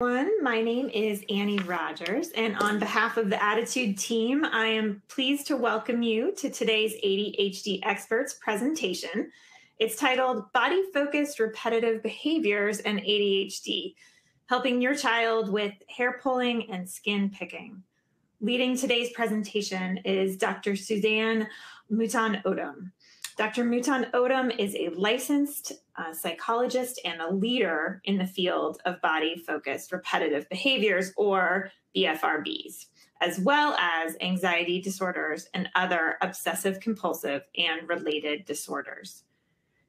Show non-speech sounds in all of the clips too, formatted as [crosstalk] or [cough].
everyone. My name is Annie Rogers, and on behalf of the ADDitude team, I am pleased to welcome you to today's ADHD Experts presentation. It's titled Body Focused Repetitive Behaviors and ADHD Helping Your Child with Hair Pulling and Skin Picking. Leading today's presentation is Dr. Suzanne Mouton Odum. Dr. Mouton Odum is a licensed uh, psychologist and a leader in the field of body focused repetitive behaviors, or BFRBs, as well as anxiety disorders and other obsessive compulsive and related disorders.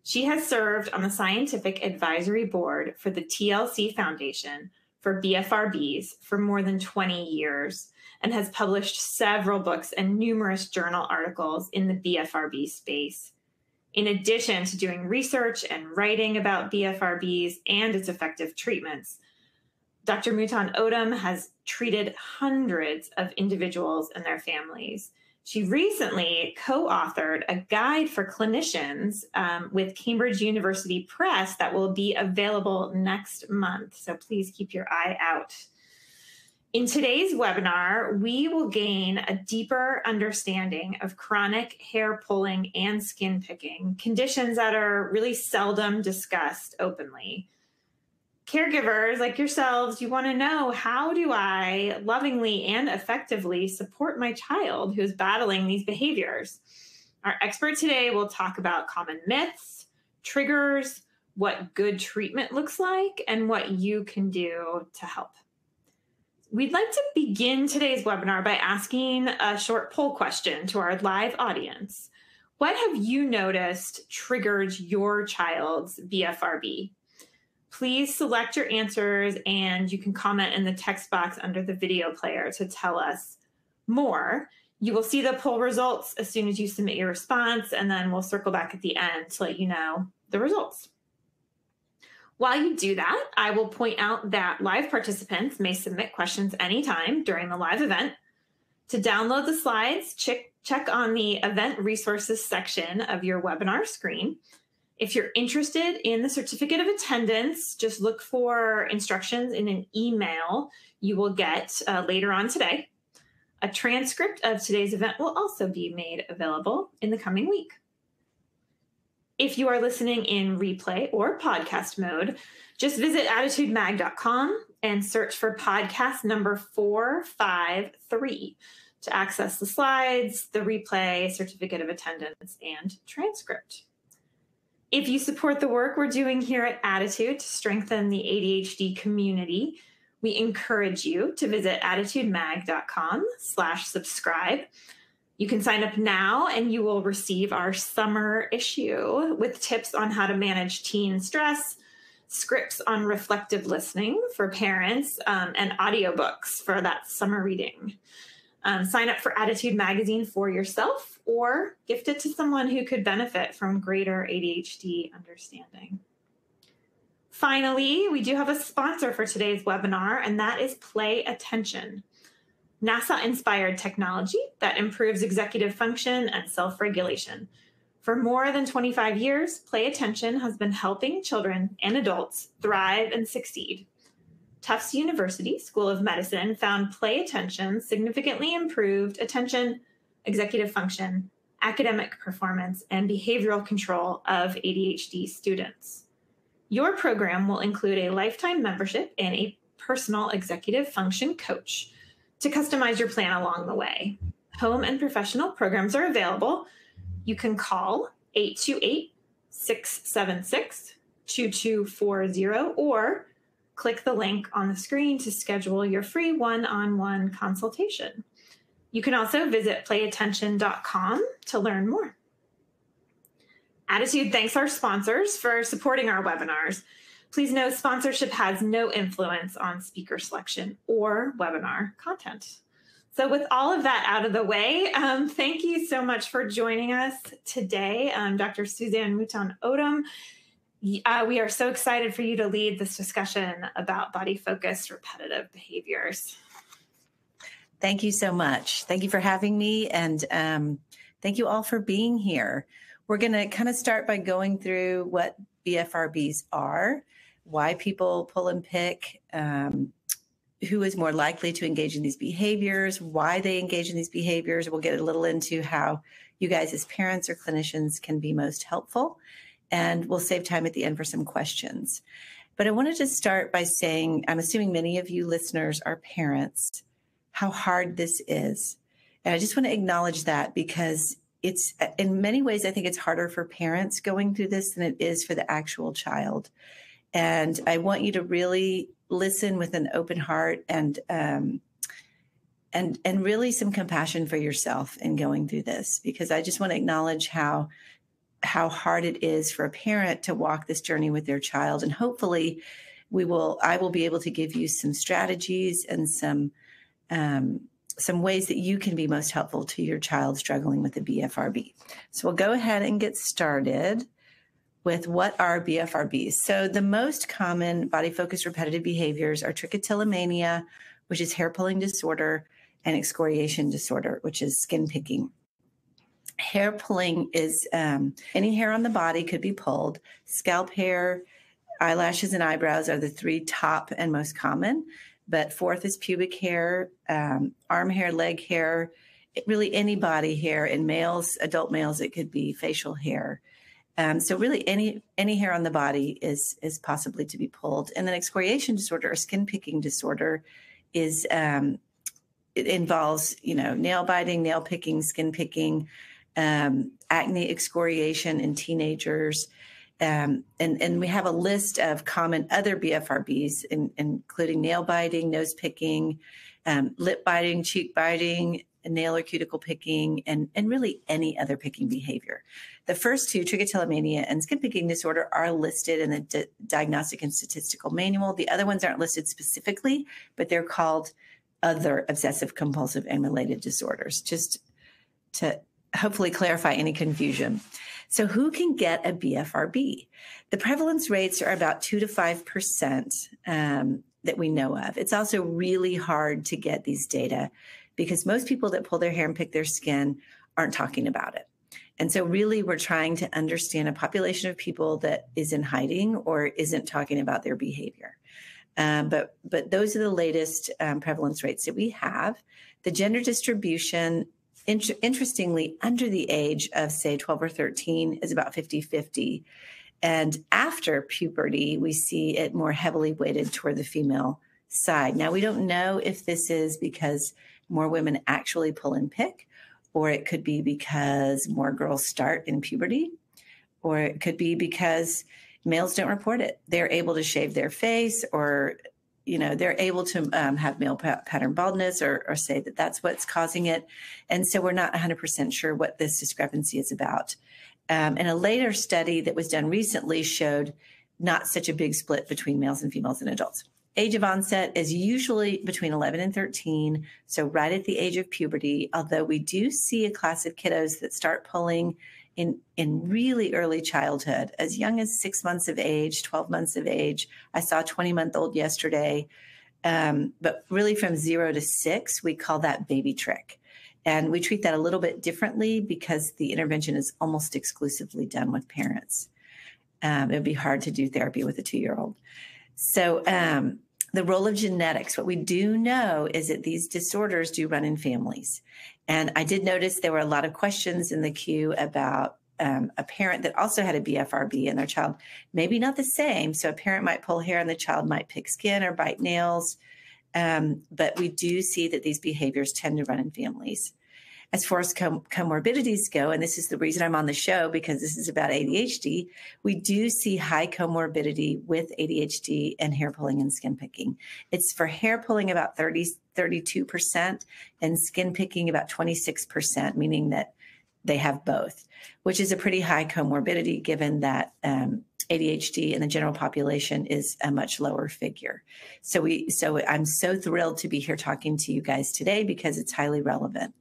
She has served on the scientific advisory board for the TLC Foundation for BFRBs for more than 20 years and has published several books and numerous journal articles in the BFRB space in addition to doing research and writing about BFRBs and its effective treatments, Dr. Mouton Odum has treated hundreds of individuals and their families. She recently co authored a guide for clinicians um, with Cambridge University Press that will be available next month. So please keep your eye out. In today's webinar, we will gain a deeper understanding of chronic hair pulling and skin picking, conditions that are really seldom discussed openly. Caregivers like yourselves, you want to know how do I lovingly and effectively support my child who is battling these behaviors? Our expert today will talk about common myths, triggers, what good treatment looks like, and what you can do to help. We'd like to begin today's webinar by asking a short poll question to our live audience. What have you noticed triggered your child's BFRB? Please select your answers and you can comment in the text box under the video player to tell us more. You will see the poll results as soon as you submit your response, and then we'll circle back at the end to let you know the results. While you do that, I will point out that live participants may submit questions anytime during the live event. To download the slides, check, check on the event resources section of your webinar screen. If you're interested in the certificate of attendance, just look for instructions in an email you will get uh, later on today. A transcript of today's event will also be made available in the coming week. If you are listening in replay or podcast mode, just visit additudemag.com and search for podcast number 453 to access the slides, the replay, certificate of attendance, and transcript. If you support the work we're doing here at ADDitude to strengthen the ADHD community, we encourage you to visit additudemag.com slash subscribe you can sign up now and you will receive our summer issue with tips on how to manage teen stress, scripts on reflective listening for parents, um, and audiobooks for that summer reading. Um, sign up for ADDitude Magazine for yourself or gift it to someone who could benefit from greater ADHD understanding. Finally, we do have a sponsor for today's webinar, and that is Play Attention. NASA inspired technology that improves executive function and self regulation. For more than 25 years, Play Attention has been helping children and adults thrive and succeed. Tufts University School of Medicine found Play Attention significantly improved attention, executive function, academic performance, and behavioral control of ADHD students. Your program will include a lifetime membership and a personal executive function coach to customize your plan along the way. Home and professional programs are available. You can call 828 676 2240 or click the link on the screen to schedule your free one on one consultation. You can also visit playattention.com to learn more. ADDitude thanks our sponsors for supporting our webinars. Please know sponsorship has no influence on speaker selection or webinar content. So, with all of that out of the way, um, thank you so much for joining us today, um, Dr. Suzanne Mouton Odum. Uh, we are so excited for you to lead this discussion about body focused repetitive behaviors. Thank you so much. Thank you for having me, and um, thank you all for being here. We're going to kind of start by going through what BFRBs are why people pull and pick, um, who is more likely to engage in these behaviors, why they engage in these behaviors. We'll get a little into how you guys, as parents or clinicians, can be most helpful. And we'll save time at the end for some questions. But I wanted to start by saying I'm assuming many of you listeners are parents, how hard this is. And I just want to acknowledge that because it's in many ways, I think it's harder for parents going through this than it is for the actual child. And I want you to really listen with an open heart and um, and and really some compassion for yourself in going through this because I just want to acknowledge how how hard it is for a parent to walk this journey with their child and hopefully we will I will be able to give you some strategies and some um, some ways that you can be most helpful to your child struggling with the BFRB. So we'll go ahead and get started with what are BFRBs. So the most common body focused repetitive behaviors are trichotillomania, which is hair pulling disorder, and excoriation disorder, which is skin picking. Hair pulling is um, any hair on the body could be pulled. Scalp hair, eyelashes, and eyebrows are the three top and most common. But fourth is pubic hair, um, arm hair, leg hair, really any body hair. In males, adult males, it could be facial hair. Um, so really, any any hair on the body is is possibly to be pulled. And then excoriation disorder or skin picking disorder is um, it involves you know nail biting, nail picking, skin picking, um, acne excoriation in teenagers. Um, and, and we have a list of common other BFRBs, in, including nail biting, nose picking, um, lip biting, cheek biting, nail or cuticle picking, and, and really any other picking behavior. The first two, trichotillomania and skin picking disorder, are listed in the D- Diagnostic and Statistical Manual. The other ones aren't listed specifically, but they're called other obsessive compulsive and related disorders, just to hopefully clarify any confusion. So, who can get a BFRB? The prevalence rates are about 2 to 5% um, that we know of. It's also really hard to get these data because most people that pull their hair and pick their skin aren't talking about it. And so, really, we're trying to understand a population of people that is in hiding or isn't talking about their behavior. Um, but but those are the latest um, prevalence rates that we have. The gender distribution interestingly, under the age of, say, 12 or 13 is about 50 50. And after puberty, we see it more heavily weighted toward the female side. Now, we don't know if this is because more women actually pull and pick, or it could be because more girls start in puberty, or it could be because males don't report it. They're able to shave their face or you know they're able to um, have male pattern baldness or, or, say that that's what's causing it. And so we're not 100% sure what this discrepancy is about. Um, and a later study that was done recently showed not such a big split between males and females and adults age of onset is usually between 11 and 13 so right at the age of puberty although we do see a class of kiddos that start pulling in, in really early childhood, as young as six months of age, 12 months of age. I saw a 20 month old yesterday. Um, but really, from zero to six, we call that baby trich. And we treat that a little bit differently because the intervention is almost exclusively done with parents. Um, it would be hard to do therapy with a two year old. So, um, the role of genetics, what we do know is that these disorders do run in families. And I did notice there were a lot of questions in the queue about um, a parent that also had a BFRB and their child, maybe not the same. So a parent might pull hair and the child might pick skin or bite nails. Um, but we do see that these behaviors tend to run in families. As far as com- comorbidities go, and this is the reason I'm on the show because this is about ADHD, we do see high comorbidity with ADHD and hair pulling and skin picking. It's for hair pulling about 30, 32% and skin picking about 26%, meaning that they have both, which is a pretty high comorbidity given that um, ADHD in the general population is a much lower figure. So we so I'm so thrilled to be here talking to you guys today because it's highly relevant.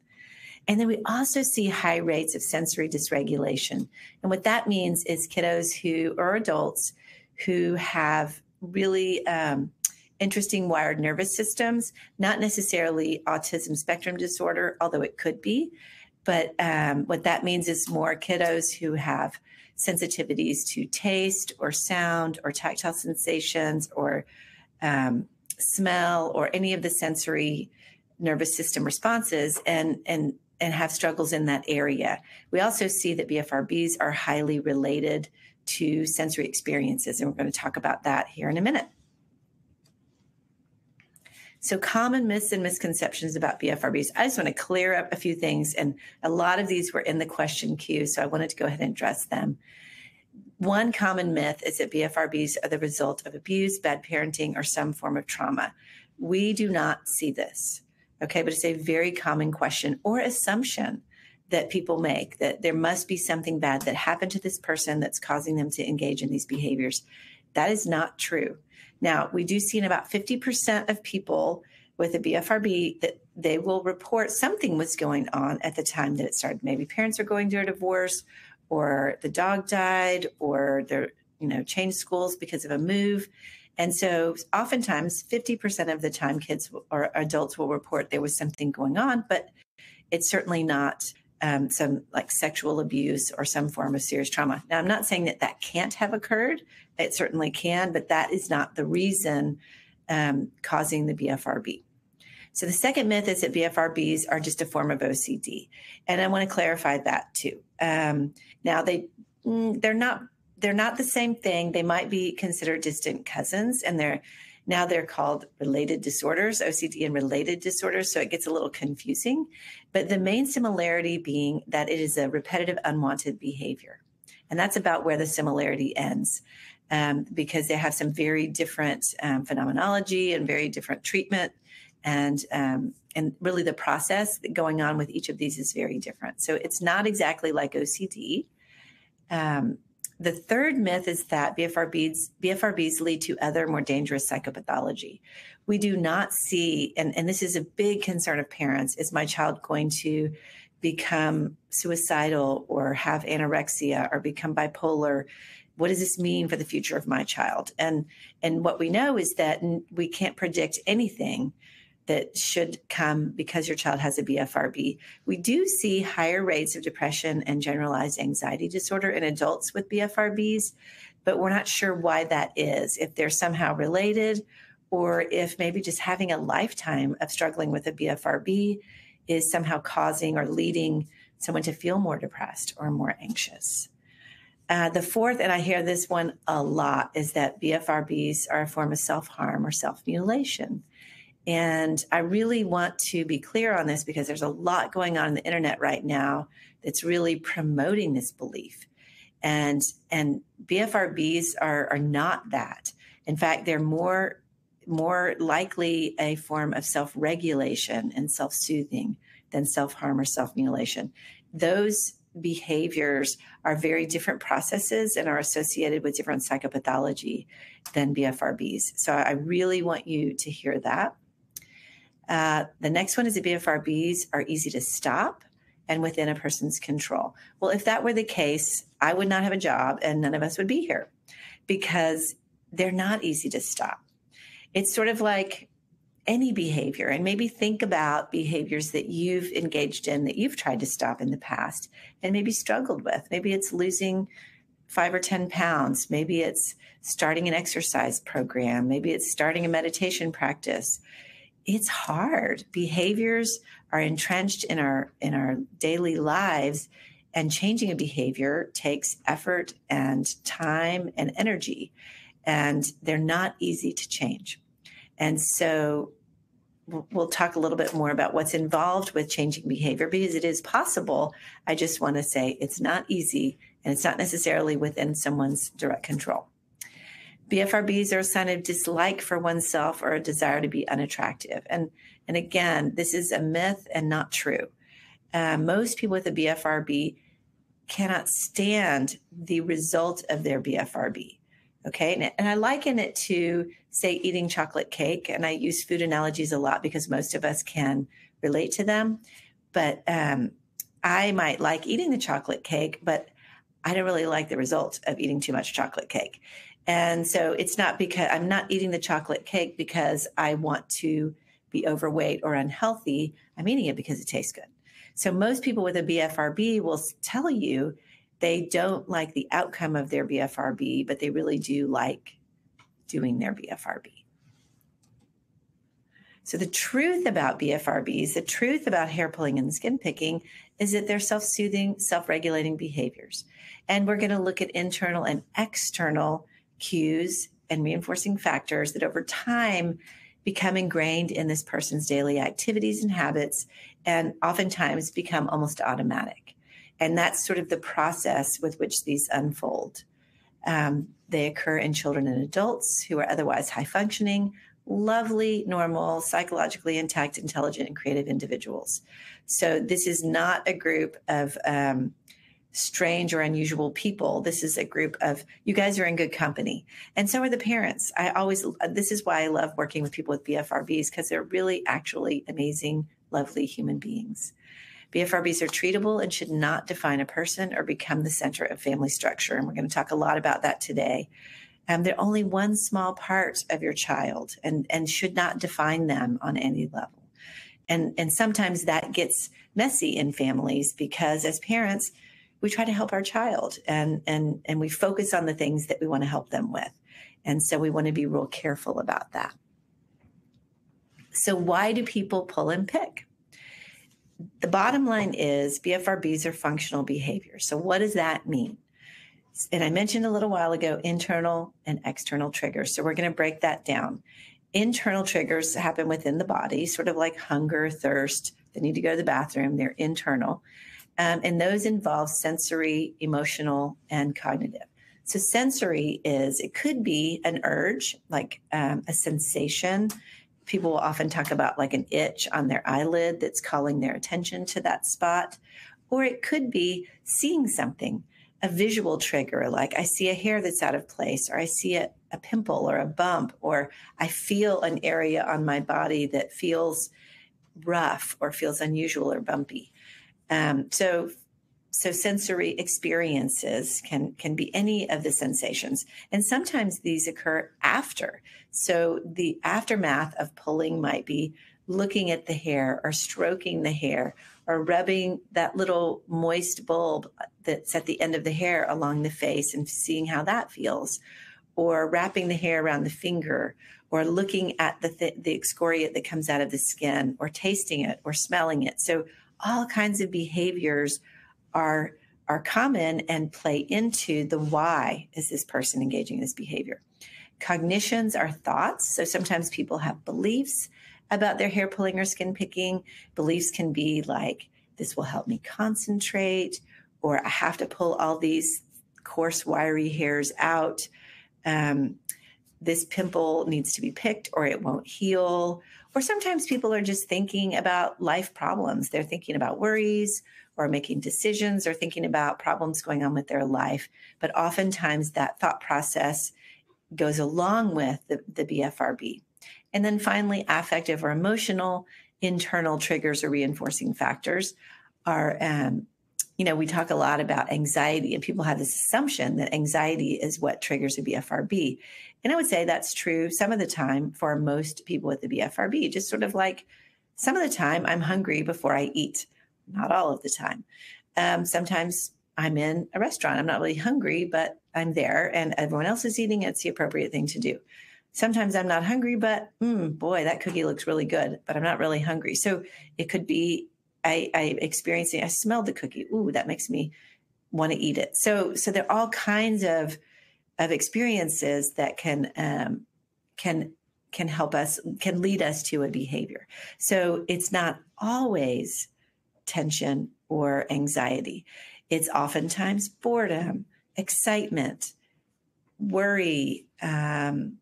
And then we also see high rates of sensory dysregulation. And what that means is kiddos who are adults who have really um, interesting wired nervous systems, not necessarily autism spectrum disorder, although it could be. But um, what that means is more kiddos who have sensitivities to taste or sound or tactile sensations or um, smell or any of the sensory nervous system responses and and and have struggles in that area. We also see that BFRBs are highly related to sensory experiences, and we're going to talk about that here in a minute. So, common myths and misconceptions about BFRBs. I just want to clear up a few things, and a lot of these were in the question queue, so I wanted to go ahead and address them. One common myth is that BFRBs are the result of abuse, bad parenting, or some form of trauma. We do not see this. Okay, but it's a very common question or assumption that people make that there must be something bad that happened to this person that's causing them to engage in these behaviors. That is not true. Now, we do see in about 50% of people with a BFRB that they will report something was going on at the time that it started. Maybe parents are going through a divorce or the dog died or they're, you know, changed schools because of a move. And so oftentimes 50% of the time kids or adults will report there was something going on, but it's certainly not um, some like sexual abuse or some form of serious trauma. Now, I'm not saying that that can't have occurred. It certainly can, but that is not the reason um, causing the BFRB. So the second myth is that BFRBs are just a form of OCD, and I want to clarify that too. Um, now they mm, they're not they're not the same thing. They might be considered distant cousins, and they're now they're called related disorders, OCD and related disorders. So it gets a little confusing. But the main similarity being that it is a repetitive, unwanted behavior. And that's about where the similarity ends. Um, because they have some very different um, phenomenology and very different treatment and um, and really the process going on with each of these is very different so it's not exactly like ocd um, the third myth is that BFRBs, BFRBs lead to other more dangerous psychopathology. We do not see, and, and this is a big concern of parents, is my child going to become suicidal or have anorexia or become bipolar? What does this mean for the future of my child? And and what we know is that we can't predict anything that should come because your child has a BFRB. We do see higher rates of depression and generalized anxiety disorder in adults with BFRBs, but we're not sure why that is, if they're somehow related, or if maybe just having a lifetime of struggling with a BFRB is somehow causing or leading someone to feel more depressed or more anxious. Uh, the fourth, and I hear this one a lot, is that BFRBs are a form of self harm or self mutilation. And I really want to be clear on this because there's a lot going on in the internet right now that's really promoting this belief. And and BFRBs are are not that. In fact, they're more more likely a form of self-regulation and self-soothing than self-harm or self-mutilation. Those behaviors are very different processes and are associated with different psychopathology than BFRBs. So I really want you to hear that. Uh, the next one is the BFRBs are easy to stop and within a person's control. Well, if that were the case, I would not have a job and none of us would be here because they're not easy to stop. It's sort of like any behavior, and maybe think about behaviors that you've engaged in that you've tried to stop in the past and maybe struggled with. Maybe it's losing five or 10 pounds. Maybe it's starting an exercise program. Maybe it's starting a meditation practice it's hard. Behaviors are entrenched in our in our daily lives and changing a behavior takes effort and time and energy and they're not easy to change. And so we'll talk a little bit more about what's involved with changing behavior because it is possible. I just want to say it's not easy and it's not necessarily within someone's direct control. BFRBs are a sign of dislike for oneself or a desire to be unattractive. And, and again, this is a myth and not true. Uh, most people with a BFRB cannot stand the result of their BFRB. Okay. And, and I liken it to, say, eating chocolate cake. And I use food analogies a lot because most of us can relate to them. But um, I might like eating the chocolate cake, but I don't really like the result of eating too much chocolate cake. And so it's not because I'm not eating the chocolate cake because I want to be overweight or unhealthy. I'm eating it because it tastes good. So most people with a BFRB will tell you they don't like the outcome of their BFRB, but they really do like doing their BFRB. So, the truth about BFRBs, the truth about hair pulling and skin picking, is that they're self soothing, self regulating behaviors. And we're going to look at internal and external cues and reinforcing factors that over time become ingrained in this person's daily activities and habits and oftentimes become almost automatic. And that's sort of the process with which these unfold. Um, they occur in children and adults who are otherwise high functioning, lovely, normal, psychologically intact, intelligent, and creative individuals. So, this is not a group of um, strange or unusual people. This is a group of you guys are in good company. And so are the parents. I always, this is why I love working with people with BFRBs because they're really actually amazing, lovely human beings. BFRBs are treatable and should not define a person or become the center of family structure. And we're going to talk a lot about that today. Um, they're only one small part of your child and, and should not define them on any level. And, and sometimes that gets messy in families because as parents, we try to help our child and and and we focus on the things that we want to help them with. And so we want to be real careful about that. So why do people pull and pick? The bottom line is bfrbs are functional behaviors. So what does that mean? And i mentioned a little while ago internal and external triggers. So we're going to break that down. Internal triggers happen within the body sort of like hunger thirst. They need to go to the bathroom. They're internal um, and those involve sensory, emotional, and cognitive. So, sensory is it could be an urge, like um, a sensation. People will often talk about like an itch on their eyelid that's calling their attention to that spot. Or it could be seeing something, a visual trigger, like I see a hair that's out of place, or I see a, a pimple or a bump, or I feel an area on my body that feels rough or feels unusual or bumpy. Um, so so sensory experiences can can be any of the sensations. And sometimes these occur after. So the aftermath of pulling might be looking at the hair or stroking the hair or rubbing that little moist bulb that's at the end of the hair along the face and seeing how that feels or wrapping the hair around the finger or looking at the th- the excoriate that comes out of the skin or tasting it or smelling it. So all kinds of behaviors are are common and play into the why is this person engaging in this behavior. Cognitions are thoughts. So sometimes people have beliefs about their hair pulling or skin picking. Beliefs can be like, this will help me concentrate, or I have to pull all these coarse, wiry hairs out. Um, this pimple needs to be picked or it won't heal. Or sometimes people are just thinking about life problems. They're thinking about worries or making decisions or thinking about problems going on with their life. But oftentimes that thought process goes along with the, the BFRB. And then finally, affective or emotional internal triggers or reinforcing factors are um, you know, we talk a lot about anxiety, and people have this assumption that anxiety is what triggers a BFRB. And I would say that's true some of the time for most people with the BFRB, just sort of like some of the time I'm hungry before I eat, not all of the time. Um, sometimes I'm in a restaurant, I'm not really hungry, but I'm there and everyone else is eating. It's the appropriate thing to do. Sometimes I'm not hungry, but mm, boy, that cookie looks really good, but I'm not really hungry. So it could be I, I experiencing, I smelled the cookie. Ooh, that makes me want to eat it. So, so there are all kinds of of experiences that can um, can can help us can lead us to a behavior so it's not always tension or anxiety it's oftentimes boredom excitement worry um,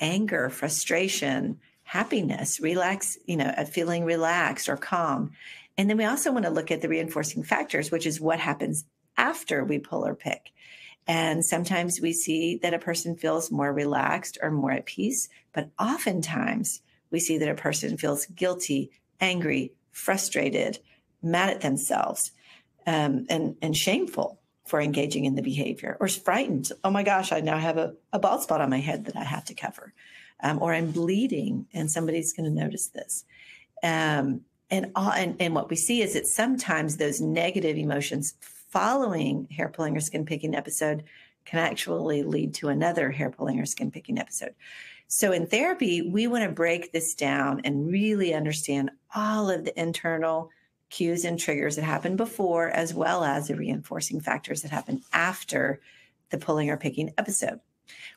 anger frustration happiness relax you know feeling relaxed or calm. And then we also want to look at the reinforcing factors which is what happens after we pull or pick. And sometimes we see that a person feels more relaxed or more at peace, but oftentimes we see that a person feels guilty, angry, frustrated, mad at themselves, um, and, and shameful for engaging in the behavior, or frightened. Oh my gosh, I now have a, a bald spot on my head that I have to cover, um, or I'm bleeding and somebody's going to notice this. Um, and, all, and, and what we see is that sometimes those negative emotions following hair pulling or skin picking episode can actually lead to another hair pulling or skin picking episode. So in therapy, we want to break this down and really understand all of the internal cues and triggers that happened before, as well as the reinforcing factors that happen after the pulling or picking episode.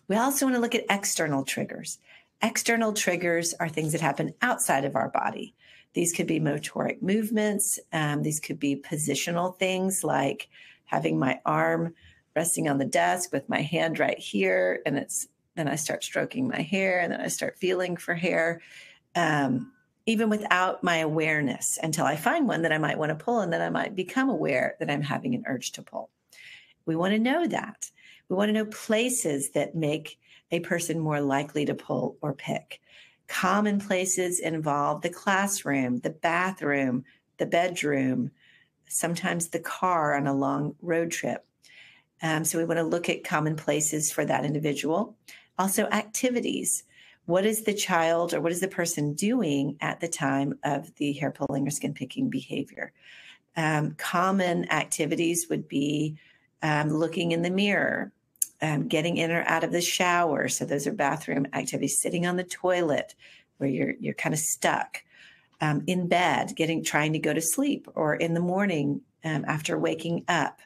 We also want to look at external triggers. External triggers are things that happen outside of our body. These could be motoric movements. Um, these could be positional things like having my arm resting on the desk with my hand right here, and it's then I start stroking my hair, and then I start feeling for hair, um, even without my awareness until I find one that I might want to pull, and then I might become aware that I'm having an urge to pull. We want to know that. We want to know places that make a person more likely to pull or pick. Common places involve the classroom, the bathroom, the bedroom, sometimes the car on a long road trip. Um, so we want to look at common places for that individual. Also, activities. What is the child or what is the person doing at the time of the hair pulling or skin picking behavior? Um, common activities would be um, looking in the mirror, um, getting in or out of the shower. So those are bathroom activities. Sitting on the toilet, where you're you're kind of stuck. Um, in bed, getting trying to go to sleep, or in the morning um, after waking up,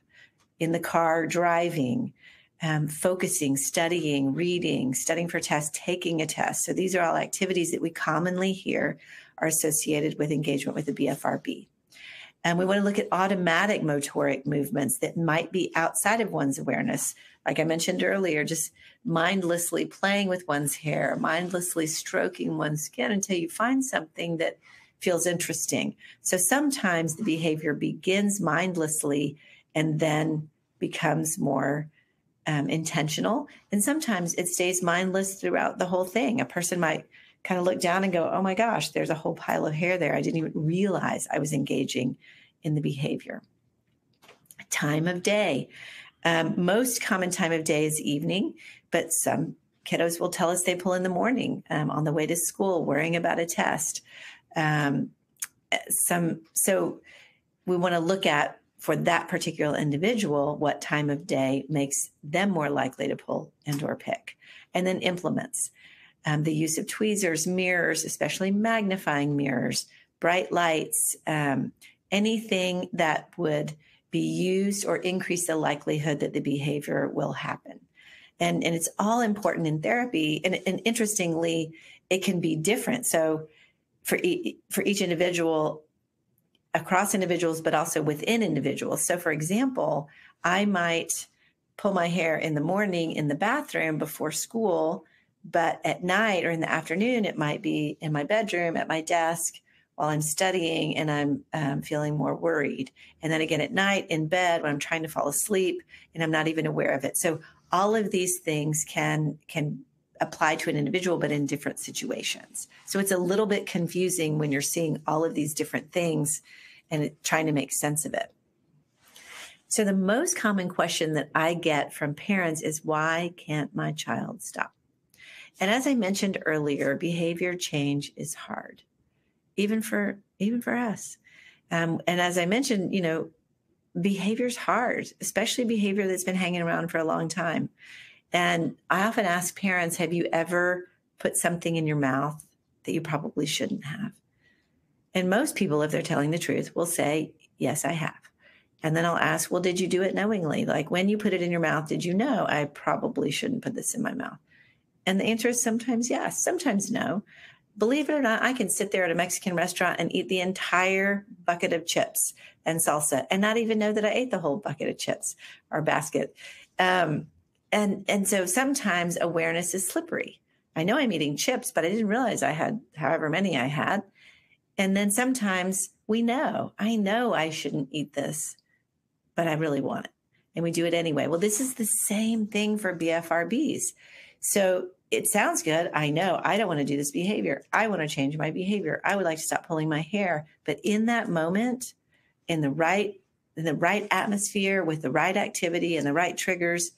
in the car driving, um, focusing, studying, reading, studying for tests, taking a test. So these are all activities that we commonly hear are associated with engagement with the BFRB. And we want to look at automatic motoric movements that might be outside of one's awareness, like I mentioned earlier, just mindlessly playing with one's hair, mindlessly stroking one's skin until you find something that feels interesting. So sometimes the behavior begins mindlessly and then becomes more um, intentional. And sometimes it stays mindless throughout the whole thing. A person might kind of look down and go, oh my gosh, there's a whole pile of hair there. I didn't even realize I was engaging in the behavior. Time of day. Um, most common time of day is evening, but some kiddos will tell us they pull in the morning um, on the way to school, worrying about a test. Um, some so we want to look at for that particular individual what time of day makes them more likely to pull and or pick and then implements um, the use of tweezers mirrors especially magnifying mirrors bright lights um, anything that would be used or increase the likelihood that the behavior will happen. And, and it's all important in therapy. And, and interestingly, it can be different. So for, e- for each individual, across individuals, but also within individuals. So, for example, I might pull my hair in the morning in the bathroom before school, but at night or in the afternoon, it might be in my bedroom at my desk while I'm studying and I'm um, feeling more worried. And then again at night in bed when I'm trying to fall asleep and I'm not even aware of it. So all of these things can can apply to an individual, but in different situations. So it's a little bit confusing when you're seeing all of these different things and trying to make sense of it. So the most common question that I get from parents is why can't my child stop? And as I mentioned earlier, behavior change is hard even for even for us. Um, and as I mentioned, you know, behavior's hard, especially behavior that's been hanging around for a long time. And I often ask parents, have you ever put something in your mouth that you probably shouldn't have? And most people, if they're telling the truth, will say, yes, I have. And then I'll ask, well, did you do it knowingly? Like when you put it in your mouth, did you know I probably shouldn't put this in my mouth? And the answer is sometimes yes, sometimes no believe it or not, I can sit there at a Mexican restaurant and eat the entire bucket of chips and salsa and not even know that I ate the whole bucket of chips or basket. Um, and and so sometimes awareness is slippery. I know I'm eating chips, but I didn't realize I had however many I had. And then sometimes we know, I know I shouldn't eat this, but I really want it. And we do it anyway. Well, this is the same thing for BFRBs. So it sounds good. I know I don't want to do this behavior. I want to change my behavior. I would like to stop pulling my hair. But in that moment, in the right in the right atmosphere with the right activity and the right triggers,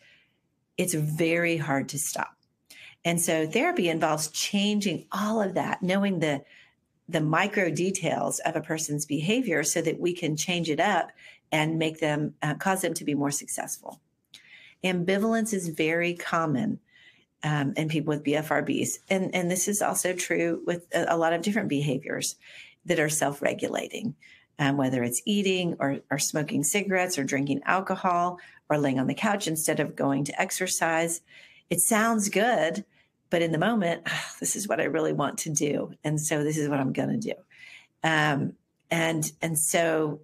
it's very hard to stop. And so therapy involves changing all of that, knowing the the micro details of a person's behavior so that we can change it up and make them uh, cause them to be more successful. Ambivalence is very common um, in people with BFRBs. And, and this is also true with a, a lot of different behaviors that are self regulating, um, whether it's eating or, or smoking cigarettes or drinking alcohol or laying on the couch instead of going to exercise. It sounds good, but in the moment, [sighs] this is what I really want to do. And so this is what I'm going to do. Um, and, and so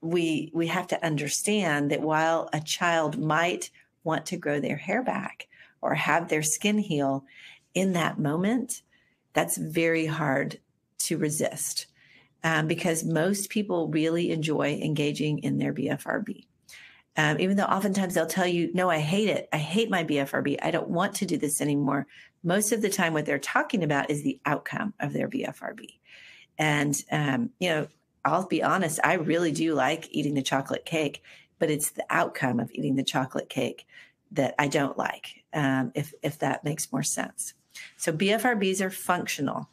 we, we have to understand that while a child might want to grow their hair back, or have their skin heal in that moment, that's very hard to resist um, because most people really enjoy engaging in their BFRB. Um, even though oftentimes they'll tell you, no, I hate it. I hate my BFRB. I don't want to do this anymore. Most of the time, what they're talking about is the outcome of their BFRB. And, um, you know, I'll be honest, I really do like eating the chocolate cake, but it's the outcome of eating the chocolate cake that I don't like, um, if, if that makes more sense. So BFRBs are functional.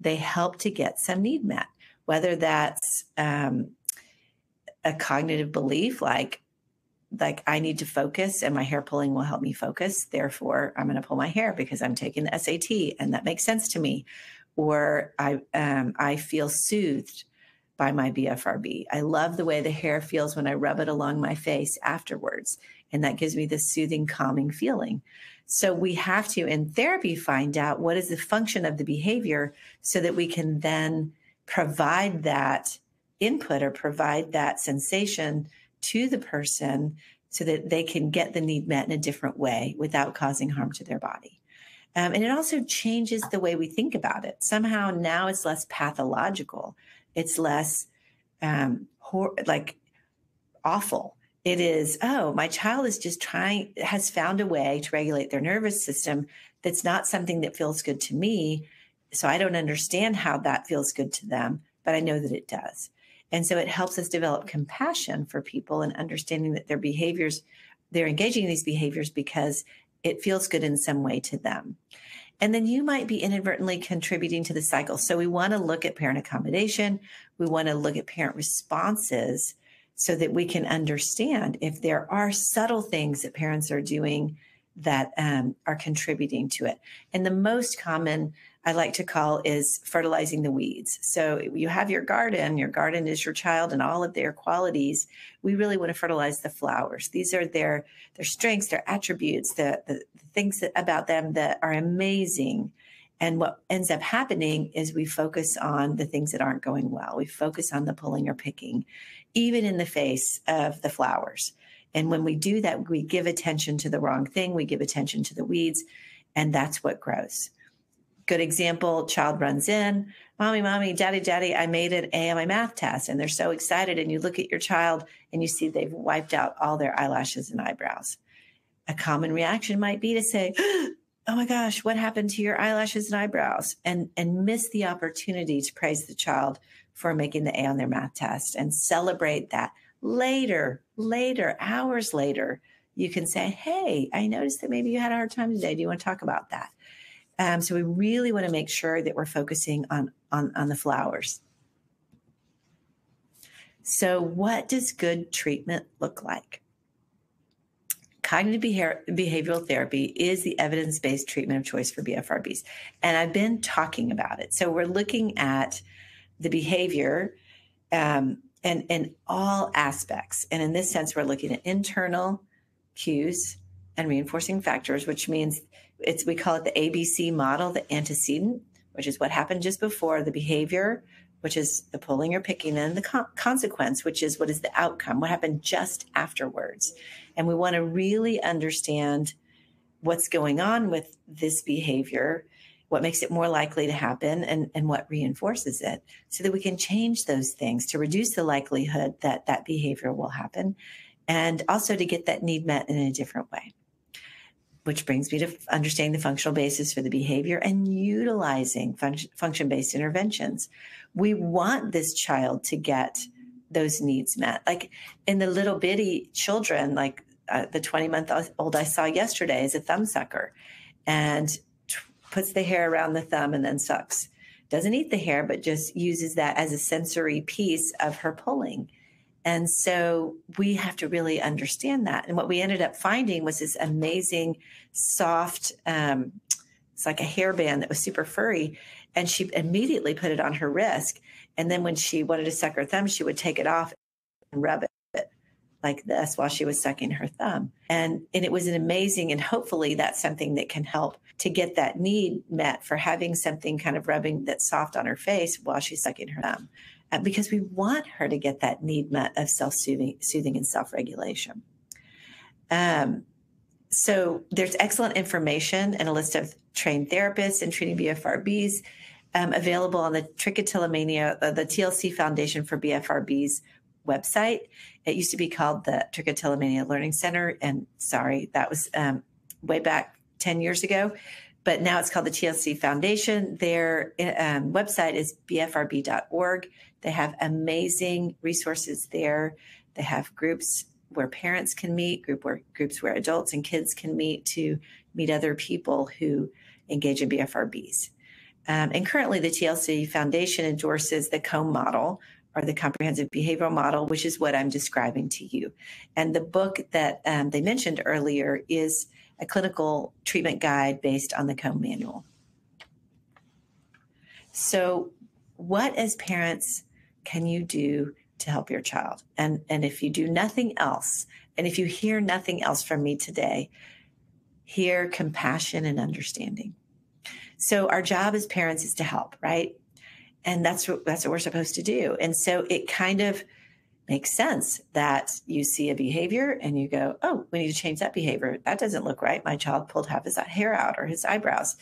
They help to get some need met, whether that's um, a cognitive belief like, like I need to focus and my hair pulling will help me focus. Therefore, I'm going to pull my hair because I'm taking the SAT and that makes sense to me. Or I, um, I feel soothed by my BFRB. I love the way the hair feels when I rub it along my face afterwards. And that gives me this soothing, calming feeling. So we have to, in therapy, find out what is the function of the behavior so that we can then provide that input or provide that sensation to the person so that they can get the need met in a different way without causing harm to their body. Um, and it also changes the way we think about it. Somehow now it's less pathological, it's less um, hor- like awful it is, oh, my child is just trying, has found a way to regulate their nervous system that's not something that feels good to me. So I don't understand how that feels good to them, but I know that it does. And so it helps us develop compassion for people and understanding that their behaviors, they're engaging in these behaviors because it feels good in some way to them. And then you might be inadvertently contributing to the cycle. So we want to look at parent accommodation. We want to look at parent responses so that we can understand if there are subtle things that parents are doing that um, are contributing to it. And the most common I like to call is fertilizing the weeds. So you have your garden, your garden is your child and all of their qualities. We really want to fertilize the flowers. These are their their strengths, their attributes, the, the, the things that, about them that are amazing. And what ends up happening is we focus on the things that aren't going well. We focus on the pulling or picking even in the face of the flowers. And when we do that, we give attention to the wrong thing, we give attention to the weeds, and that's what grows. Good example child runs in, Mommy, Mommy, Daddy, Daddy, I made an A on my math test. And they're so excited. And you look at your child and you see they've wiped out all their eyelashes and eyebrows. A common reaction might be to say, [gasps] Oh my gosh, what happened to your eyelashes and eyebrows? And, and miss the opportunity to praise the child for making the A on their math test and celebrate that. Later, later, hours later, you can say, Hey, I noticed that maybe you had a hard time today. Do you want to talk about that? Um, so we really want to make sure that we're focusing on, on, on the flowers. So, what does good treatment look like? Cognitive behavioral therapy is the evidence based treatment of choice for BFRBs. And I've been talking about it. So, we're looking at the behavior um, and in all aspects. And in this sense, we're looking at internal cues and reinforcing factors, which means it's we call it the ABC model, the antecedent, which is what happened just before the behavior, which is the pulling or picking, and the con- consequence, which is what is the outcome, what happened just afterwards. And we want to really understand what's going on with this behavior what makes it more likely to happen and, and what reinforces it so that we can change those things to reduce the likelihood that that behavior will happen and also to get that need met in a different way which brings me to understanding the functional basis for the behavior and utilizing function based interventions. We want this child to get those needs met. Like in the little bitty children, like uh, the 20 month old I saw yesterday is a thumb sucker. And puts the hair around the thumb and then sucks. Doesn't eat the hair, but just uses that as a sensory piece of her pulling. And so we have to really understand that. And what we ended up finding was this amazing, soft, um, it's like a hairband that was super furry. And she immediately put it on her wrist. And then when she wanted to suck her thumb, she would take it off and rub it like this while she was sucking her thumb. And, and it was an amazing, and hopefully that's something that can help to get that need met for having something kind of rubbing that's soft on her face while she's sucking her thumb. Uh, because we want her to get that need met of self soothing and self regulation. Um, so there's excellent information and a list of trained therapists and treating BFRBs um, available on the Trichotillomania, uh, the TLC Foundation for BFRBs website. It used to be called the Trichotillomania Learning Center, and sorry, that was um, way back 10 years ago but now it's called the TLC Foundation. Their um, website is bfrb.org. They have amazing resources there. They have groups where parents can meet, group where groups where adults and kids can meet to meet other people who engage in BFRBs. Um, and currently, the TLC Foundation endorses the COMB model or the comprehensive behavioral model, which is what I'm describing to you. And the book that um, they mentioned earlier is a clinical treatment guide based on the COMB manual. So, what as parents can you do to help your child? And, and if you do nothing else, and if you hear nothing else from me today, hear compassion and understanding. So our job as parents is to help, right? And that's what that's what we're supposed to do. And so it kind of makes sense that you see a behavior and you go, "Oh, we need to change that behavior. That doesn't look right. My child pulled half his hair out or his eyebrows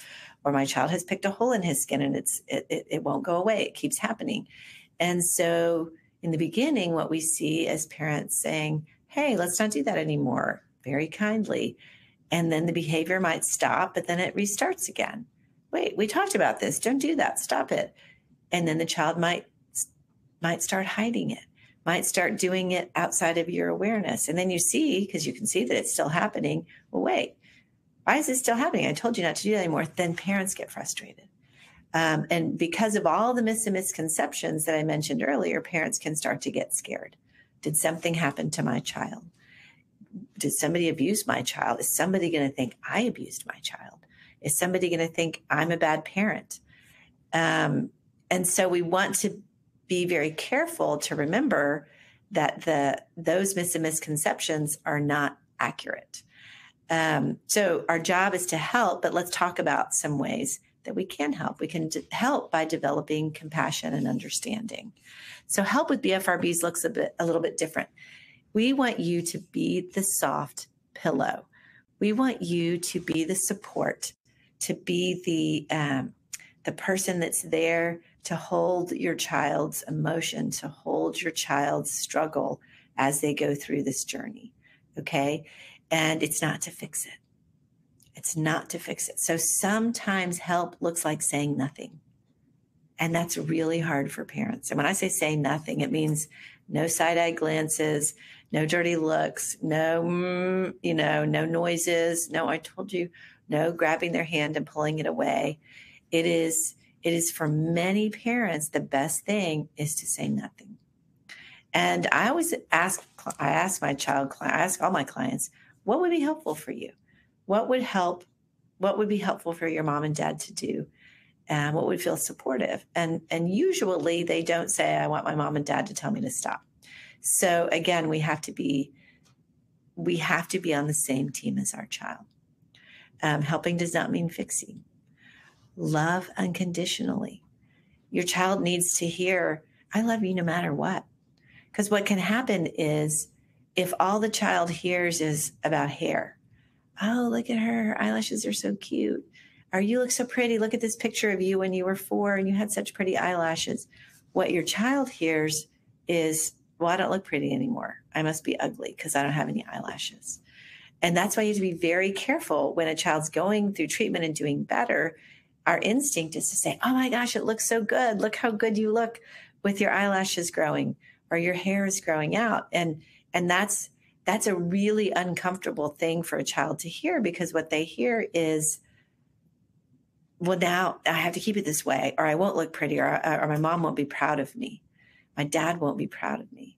or my child has picked a hole in his skin and it's it, it, it won't go away. It keeps happening. And so in the beginning what we see as parents saying hey let's not do that anymore. Very kindly. And then the behavior might stop but then it restarts again. Wait we talked about this. Don't do that. Stop it. And then the child might might start hiding it might start doing it outside of your awareness and then you see because you can see that it's still happening well wait why is this still happening? I told you not to do that anymore. Then parents get frustrated. Um, and because of all the myths and misconceptions that I mentioned earlier, parents can start to get scared. Did something happen to my child? Did somebody abuse my child? Is somebody going to think I abused my child? Is somebody going to think I'm a bad parent? Um, and so we want to be very careful to remember that the those myths and misconceptions are not accurate. Um, so our job is to help, but let's talk about some ways that we can help. We can d- help by developing compassion and understanding. So help with BFRBs looks a bit a little bit different. We want you to be the soft pillow. We want you to be the support, to be the um, the person that's there to hold your child's emotion, to hold your child's struggle as they go through this journey. Okay. And it's not to fix it. It's not to fix it. So sometimes help looks like saying nothing. And that's really hard for parents. And when I say say nothing, it means no side eye glances, no dirty looks, no, mm, you know, no noises. No, I told you, no grabbing their hand and pulling it away. It is, it is for many parents, the best thing is to say nothing. And I always ask, I ask my child, I ask all my clients, what would be helpful for you? What would help? What would be helpful for your mom and dad to do? And what would feel supportive? And and usually they don't say, I want my mom and dad to tell me to stop. So again, we have to be we have to be on the same team as our child. Um, helping does not mean fixing. Love unconditionally. Your child needs to hear, I love you no matter what. Because what can happen is if all the child hears is about hair, oh, look at her, her eyelashes are so cute. Or you look so pretty. Look at this picture of you when you were four and you had such pretty eyelashes. What your child hears is, well, I don't look pretty anymore. I must be ugly because I don't have any eyelashes. And that's why you have to be very careful when a child's going through treatment and doing better. Our instinct is to say, oh my gosh, it looks so good. Look how good you look with your eyelashes growing or your hair is growing out. And and that's that's a really uncomfortable thing for a child to hear because what they hear is well now i have to keep it this way or i won't look pretty or, or my mom won't be proud of me my dad won't be proud of me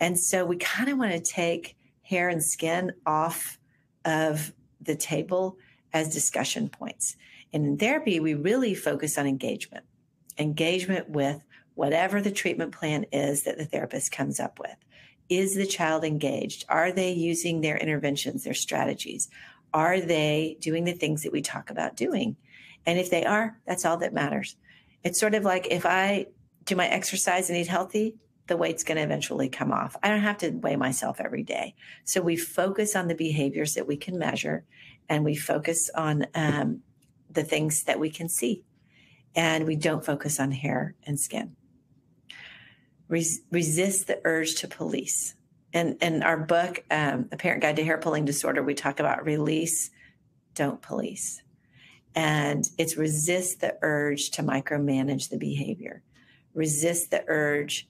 And so we kind of want to take hair and skin off of the table as discussion points. And in therapy, we really focus on engagement, engagement with whatever the treatment plan is that the therapist comes up with. Is the child engaged? Are they using their interventions, their strategies? Are they doing the things that we talk about doing? And if they are, that's all that matters. It's sort of like if I do my exercise and eat healthy, the weight's going to eventually come off. I don't have to weigh myself every day. So we focus on the behaviors that we can measure and we focus on um, the things that we can see. And we don't focus on hair and skin. Res- resist the urge to police. And in our book, um, A Parent Guide to Hair Pulling Disorder, we talk about release, don't police. And it's resist the urge to micromanage the behavior. Resist the urge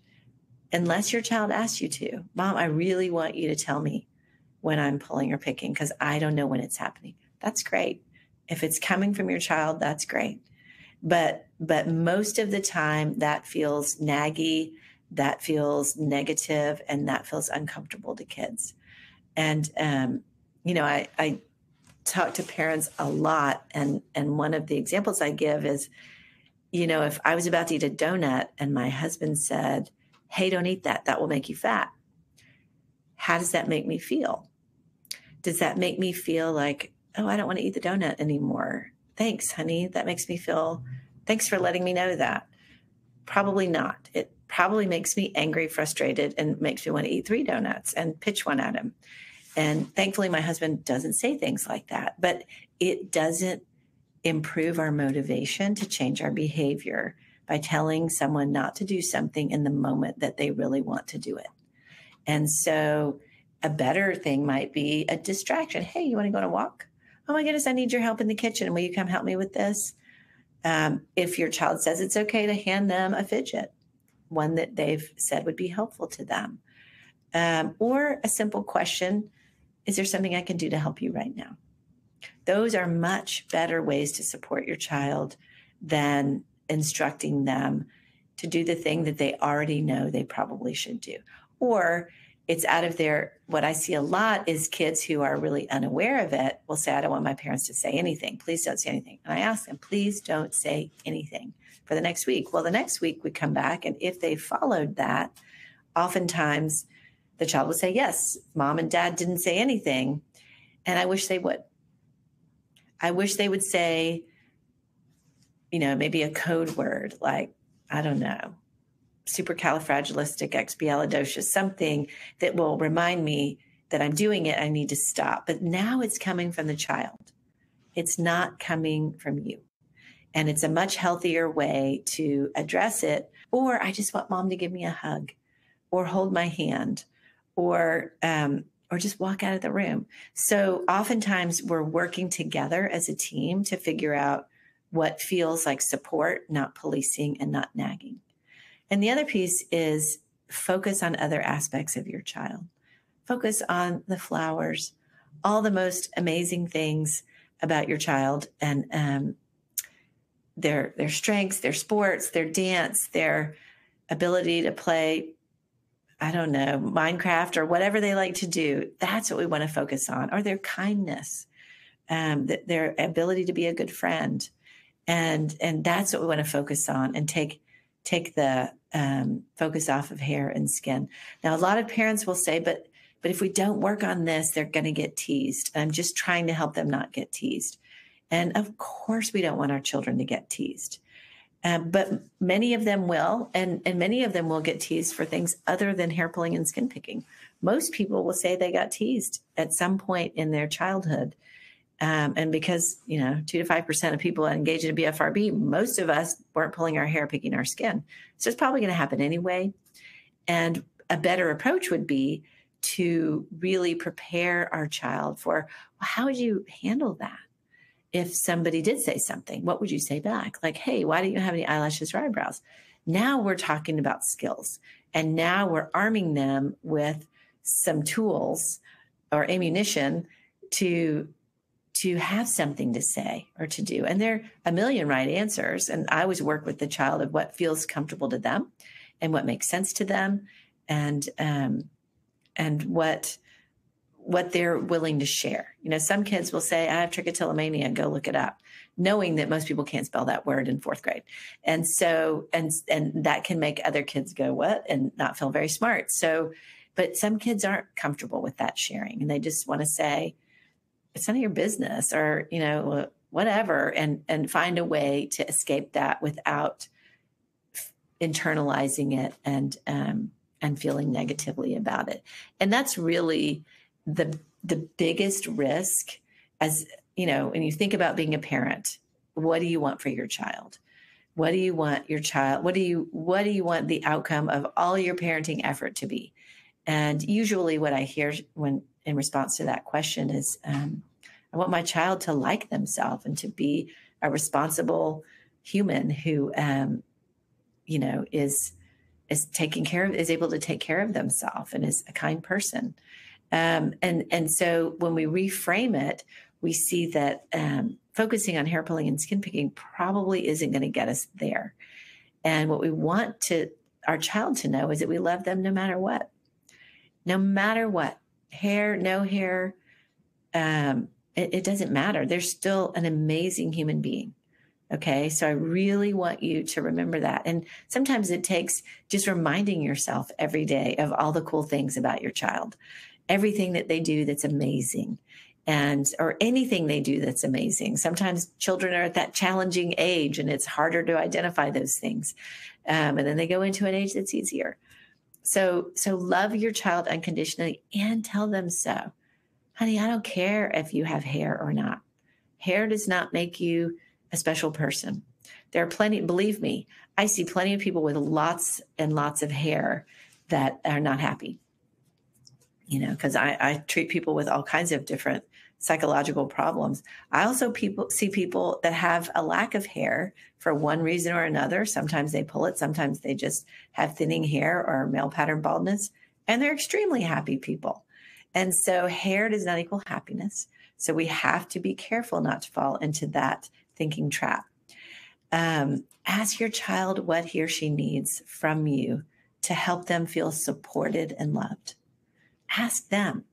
unless your child asks you to. Mom, I really want you to tell me when I'm pulling or picking because I don't know when it's happening. That's great. If it's coming from your child, that's great. But but most of the time that feels naggy, that feels negative, and that feels uncomfortable to kids. And um, you know, I, I talk to parents a lot, and and one of the examples I give is, you know, if I was about to eat a donut and my husband said, hey, don't eat that. That will make you fat. How does that make me feel? Does that make me feel like, oh, I don't want to eat the donut anymore? Thanks, honey. That makes me feel, thanks for letting me know that. Probably not. It probably makes me angry, frustrated, and makes me want to eat three donuts and pitch one at him. And thankfully, my husband doesn't say things like that, but it doesn't improve our motivation to change our behavior by telling someone not to do something in the moment that they really want to do it. And so a better thing might be a distraction. Hey, you want to go on a walk? Oh my goodness, I need your help in the kitchen. Will you come help me with this? Um, if your child says it's okay to hand them a fidget, one that they've said would be helpful to them, um, or a simple question Is there something I can do to help you right now? Those are much better ways to support your child than instructing them to do the thing that they already know they probably should do. Or it's out of their, what I see a lot is kids who are really unaware of it will say, I don't want my parents to say anything. Please don't say anything. And I ask them, please don't say anything for the next week. Well, the next week we come back, and if they followed that, oftentimes the child will say, Yes, mom and dad didn't say anything. And I wish they would. I wish they would say, you know, maybe a code word like, I don't know, supercalifragilisticexpialidocious, something that will remind me that I'm doing it, I need to stop. But now it's coming from the child. It's not coming from you. And it's a much healthier way to address it. Or I just want mom to give me a hug or hold my hand or, um, or just walk out of the room. So oftentimes we're working together as a team to figure out what feels like support, not policing and not nagging. And the other piece is focus on other aspects of your child. Focus on the flowers, all the most amazing things about your child and um, their their strengths, their sports, their dance, their ability to play I don't know, Minecraft or whatever they like to do. That's what we want to focus on, or their kindness, um, their ability to be a good friend, and and that's what we want to focus on and take take the um, focus off of hair and skin. Now, a lot of parents will say, but but if we don't work on this, they're going to get teased. I'm just trying to help them not get teased. And of course, we don't want our children to get teased. Um, but many of them will, and, and many of them will get teased for things other than hair pulling and skin picking. Most people will say they got teased at some point in their childhood um, and because, you know, two to 5% of people engage in a BFRB, most of us weren't pulling our hair, picking our skin. So it's probably going to happen anyway. And a better approach would be to really prepare our child for well, how would you handle that? If somebody did say something, what would you say back? Like, hey, why don't you have any eyelashes or eyebrows? Now we're talking about skills. And now we're arming them with some tools or ammunition to to have something to say or to do. And there are a million right answers. And I always work with the child of what feels comfortable to them and what makes sense to them. And um, and what what they're willing to share. You know, some kids will say, I have trichotillomania go look it up, knowing that most people can't spell that word in fourth grade. And so, and, and that can make other kids go, what? And not feel very smart. So, but some kids aren't comfortable with that sharing and they just want to say, it's none of your business or, you know, whatever, and, and find a way to escape that without internalizing it and, um, and feeling negatively about it. And that's really, the the biggest risk as you know when you think about being a parent what do you want for your child what do you want your child what do you what do you want the outcome of all your parenting effort to be and usually what i hear when in response to that question is um, i want my child to like themselves and to be a responsible human who um, you know is is taking care of is able to take care of themselves and is a kind person um, and and so when we reframe it, we see that um, focusing on hair pulling and skin picking probably isn't going to get us there. And what we want to our child to know is that we love them no matter what, no matter what, hair, no hair, um, it, it doesn't matter. They're still an amazing human being. Okay. So I really want you to remember that. And sometimes it takes just reminding yourself every day of all the cool things about your child everything that they do that's amazing and or anything they do that's amazing sometimes children are at that challenging age and it's harder to identify those things um, and then they go into an age that's easier so so love your child unconditionally and tell them so. Honey i don't care if you have hair or not. Hair does not make you a special person. There are plenty believe me i see plenty of people with lots and lots of hair that are not happy. You know, because I, I treat people with all kinds of different psychological problems. I also people see people that have a lack of hair for one reason or another. Sometimes they pull it, sometimes they just have thinning hair or male pattern baldness, and they're extremely happy people. And so hair does not equal happiness. So we have to be careful not to fall into that thinking trap. Um, ask your child what he or she needs from you to help them feel supported and loved ask them,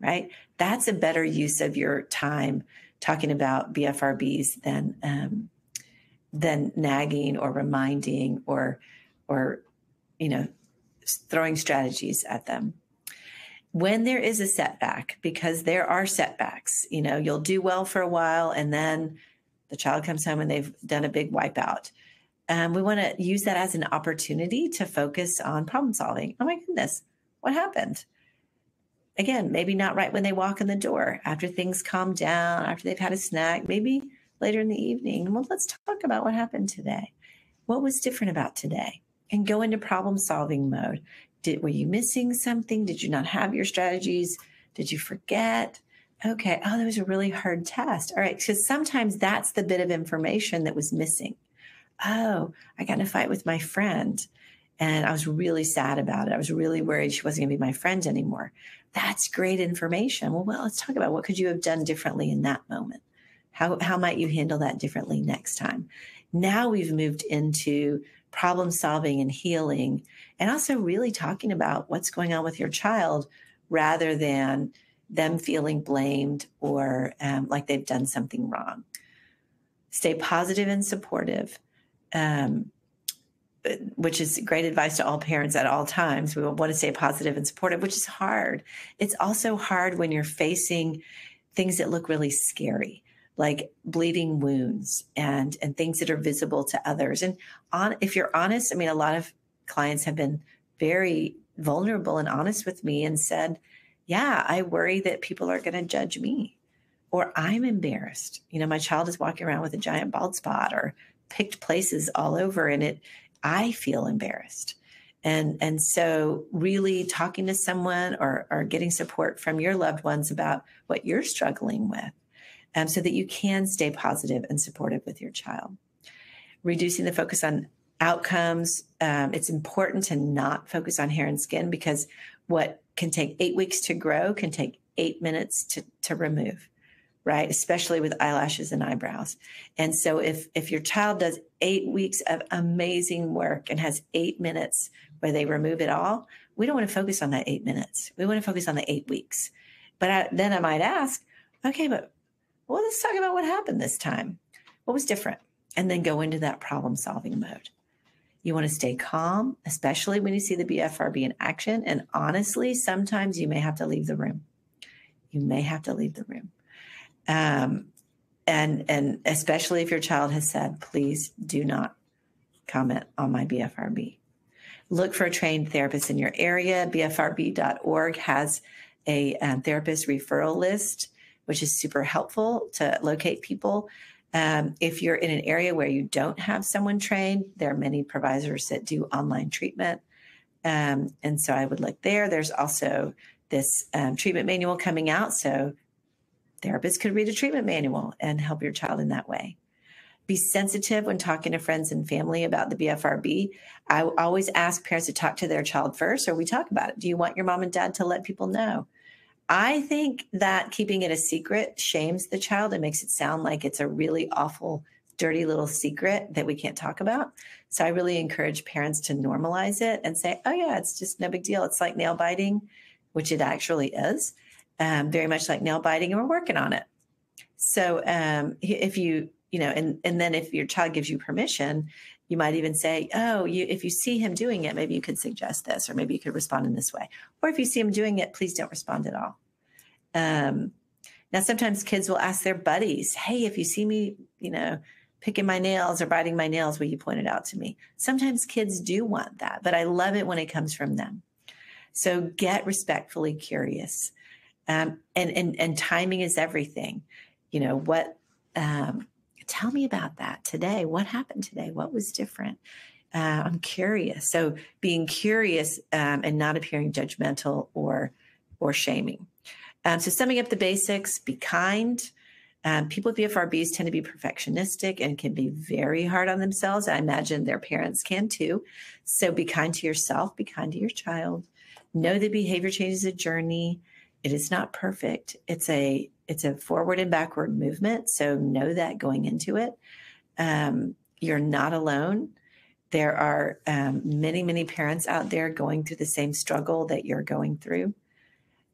right? That's a better use of your time talking about BFRBs than um, than nagging or reminding or or you know throwing strategies at them. When there is a setback, because there are setbacks, you know, you'll do well for a while and then the child comes home and they've done a big wipeout. Um, we want to use that as an opportunity to focus on problem solving. Oh my goodness, what happened? Again, maybe not right when they walk in the door, after things calm down, after they've had a snack, maybe later in the evening. Well, let's talk about what happened today. What was different about today? And go into problem solving mode. Did were you missing something? Did you not have your strategies? Did you forget? Okay. Oh, that was a really hard test. All right. Because sometimes that's the bit of information that was missing. Oh, I got in a fight with my friend and I was really sad about it. I was really worried she wasn't going to be my friend anymore. That's great information. Well, well, let's talk about what could you have done differently in that moment? How, how might you handle that differently next time? Now we've moved into problem solving and healing, and also really talking about what's going on with your child rather than them feeling blamed or um, like they've done something wrong. Stay positive and supportive. Um, which is great advice to all parents at all times. We want to stay positive and supportive, which is hard. It's also hard when you're facing things that look really scary, like bleeding wounds and and things that are visible to others. And on if you're honest, I mean, a lot of clients have been very vulnerable and honest with me and said, "Yeah, I worry that people are going to judge me." Or I'm embarrassed. You know, my child is walking around with a giant bald spot or picked places all over and it I feel embarrassed. And, and so really talking to someone or, or getting support from your loved ones about what you're struggling with um, so that you can stay positive and supportive with your child. Reducing the focus on outcomes. Um, it's important to not focus on hair and skin because what can take eight weeks to grow can take eight minutes to, to remove right? Especially with eyelashes and eyebrows. And so if if your child does 8 weeks of amazing work and has 8 minutes where they remove it all, we don't want to focus on that 8 minutes. We want to focus on the 8 weeks. But I, then I might ask, okay, but well, let's talk about what happened this time. What was different? And then go into that problem solving mode. You want to stay calm, especially when you see the BFRB in action. And honestly, sometimes you may have to leave the room. You may have to leave the room. Um, and and especially if your child has said, please do not comment on my BFRB. Look for a trained therapist in your area. BFRB.org has a um, therapist referral list, which is super helpful to locate people. Um, if you're in an area where you don't have someone trained, there are many providers that do online treatment. Um, and so I would look there. There's also this um, treatment manual coming out. So therapists could read a treatment manual and help your child in that way. Be sensitive when talking to friends and family about the BFRB. I always ask parents to talk to their child first, or we talk about it. Do you want your mom and dad to let people know? I think that keeping it a secret shames the child and makes it sound like it's a really awful, dirty little secret that we can't talk about. So I really encourage parents to normalize it and say, oh, yeah, it's just no big deal. It's like nail biting, which it actually is um, very much like nail biting, and we're working on it. So um, if you, you know, and and then if your child gives you permission, you might even say, "Oh, you if you see him doing it, maybe you could suggest this, or maybe you could respond in this way." Or if you see him doing it, please don't respond at all. Um, now, sometimes kids will ask their buddies, "Hey, if you see me, you know." picking my nails or biting my nails will you point it out to me sometimes kids do want that but i love it when it comes from them so get respectfully curious um, and and and timing is everything. You know what? Um, tell me about that today. What happened today? What was different? Uh, I'm curious. So being curious um, and not appearing judgmental or or shaming. Um, so summing up the basics: be kind. Um, people with BFRBs tend to be perfectionistic and can be very hard on themselves. I imagine their parents can too. So be kind to yourself. Be kind to your child. Know that behavior change is a journey. It is not perfect. It's a it's a forward and backward movement. So know that going into it. Um, you're not alone. There are um, many, many parents out there going through the same struggle that you're going through.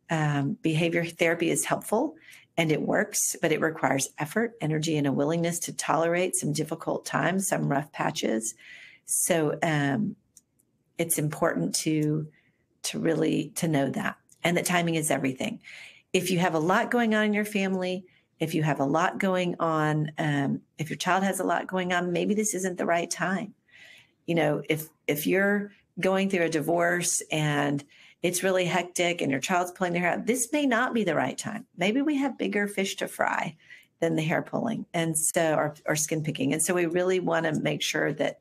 Um, behavior therapy is helpful and it works, but it requires effort, energy, and a willingness to tolerate some difficult times, some rough patches. So um, it's important to to really to know that and that timing is everything. If you have a lot going on in your family, if you have a lot going on, um, if your child has a lot going on, maybe this isn't the right time. You know, if if you're going through a divorce and it's really hectic and your child's pulling their hair out, this may not be the right time. Maybe we have bigger fish to fry than the hair pulling and so or, or skin picking. And so we really want to make sure that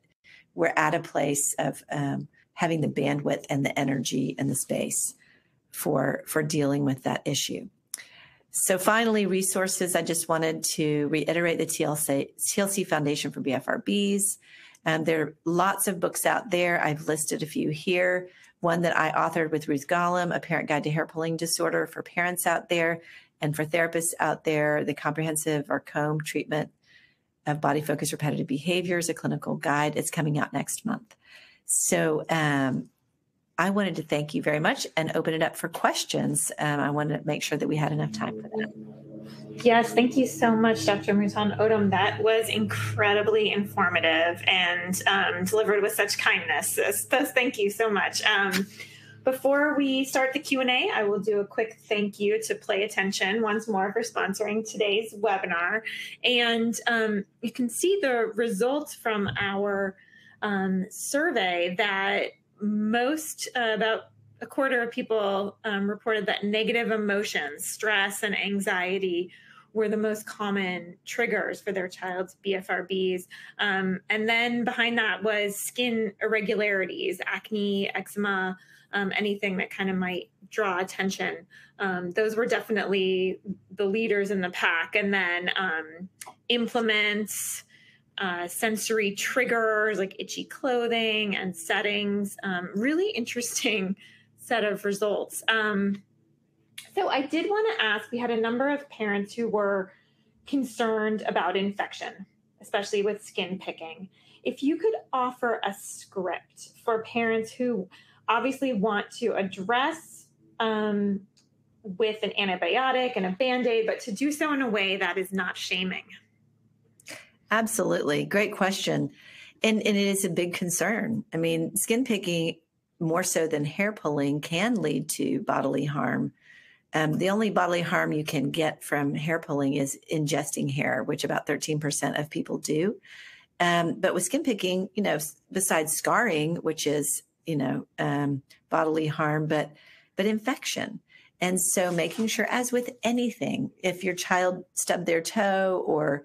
we're at a place of um, having the bandwidth and the energy and the space for for dealing with that issue. So finally, resources. I just wanted to reiterate the TLC, TLC Foundation for BFRBs. And there are lots of books out there. I've listed a few here. One that I authored with Ruth Golomb, A Parent Guide to Hair Pulling Disorder for parents out there and for therapists out there, the Comprehensive or COMB Treatment of Body Focused Repetitive Behaviors, a clinical guide. It's coming out next month. So um, I wanted to thank you very much and open it up for questions. Um, I wanted to make sure that we had enough time for that. Yes, thank you so much, Dr. Mouton Odum. That was incredibly informative and um, delivered with such kindness. So, thank you so much. Um, before we start the Q&A, I will do a quick thank you to Play Attention once more for sponsoring today's webinar. And um, you can see the results from our um, survey that most uh, about a quarter of people um, reported that negative emotions, stress, and anxiety were the most common triggers for their child's BFRBs. Um, and then behind that was skin irregularities, acne, eczema, um, anything that kind of might draw attention. Um, those were definitely the leaders in the pack. And then um, implements, uh, sensory triggers like itchy clothing and settings. Um, really interesting [laughs] set of results. Um, so I did want to ask we had a number of parents who were concerned about infection, especially with skin picking. If you could offer a script for parents who obviously want to address um, with an antibiotic and a band aid, but to do so in a way that is not shaming. Absolutely. Great question. And, and it is a big concern. I mean, skin picking, more so than hair pulling, can lead to bodily harm. Um, the only bodily harm you can get from hair pulling is ingesting hair, which about 13% of people do. Um, but with skin picking, you know, besides scarring, which is, you know, um, bodily harm, but but infection. And so making sure, as with anything, if your child stubbed their toe or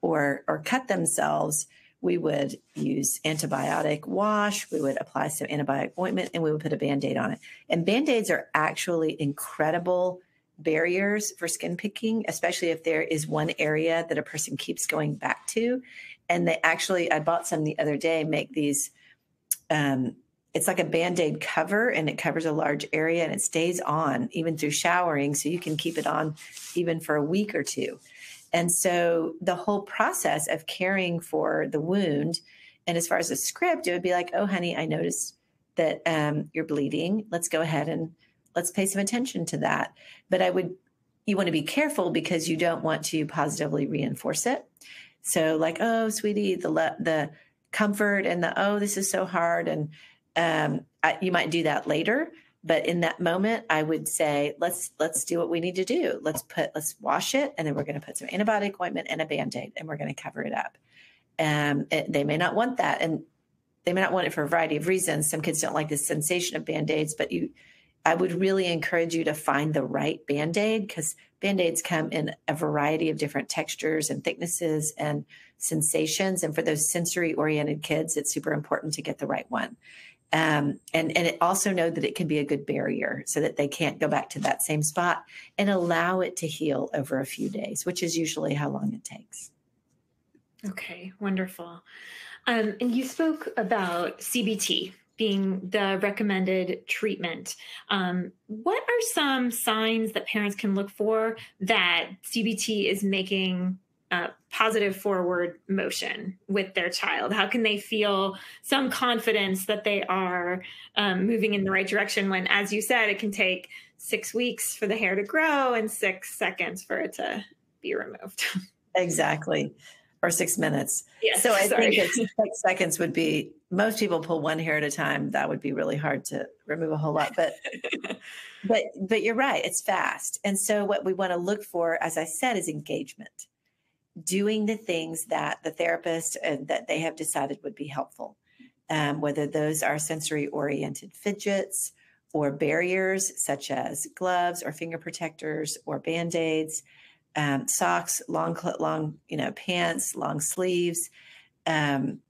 or or cut themselves, we would use antibiotic wash, we would apply some antibiotic ointment, and we would put a band aid on it. And band aids are actually incredible barriers for skin picking, especially if there is one area that a person keeps going back to. And they actually, I bought some the other day, make these. Um, it's like a band aid cover and it covers a large area and it stays on even through showering. So you can keep it on even for a week or two. And so the whole process of caring for the wound, and as far as the script, it would be like, oh, honey, I noticed that um, you're bleeding. Let's go ahead and let's pay some attention to that. But I would, you want to be careful because you don't want to positively reinforce it. So, like, oh, sweetie, the the comfort and the oh, this is so hard, and um, I, you might do that later but in that moment i would say let's let's do what we need to do. Let's put let's wash it and then we're going to put some antibiotic ointment and a band-aid and we're going to cover it up. Um, they may not want that and they may not want it for a variety of reasons. Some kids don't like the sensation of band-aids but you i would really encourage you to find the right band-aid because band-aids come in a variety of different textures and thicknesses and sensations and for those sensory oriented kids it's super important to get the right one um, and and it also know that it can be a good barrier so that they can't go back to that same spot and allow it to heal over a few days, which is usually how long it takes. Okay, wonderful. Um, and you spoke about CBT being the recommended treatment. Um, what are some signs that parents can look for that CBT is making uh, positive forward motion with their child? How can they feel some confidence that they are um, moving in the right direction when, as you said, it can take six weeks for the hair to grow and six seconds for it to be removed? [laughs] Exactly. Or six minutes. Yes, so I sorry. think six [laughs] seconds would be most people pull one hair at a time. That would be really hard to remove a whole lot. But [laughs] but but you're right, it's fast. And so what we want to look for, as I said, is engagement doing the things that the therapist uh, that they have decided would be helpful, um, whether those are sensory oriented fidgets or barriers such as gloves or finger protectors or band aids, um, socks, long, long, you know, pants, long sleeves. Um,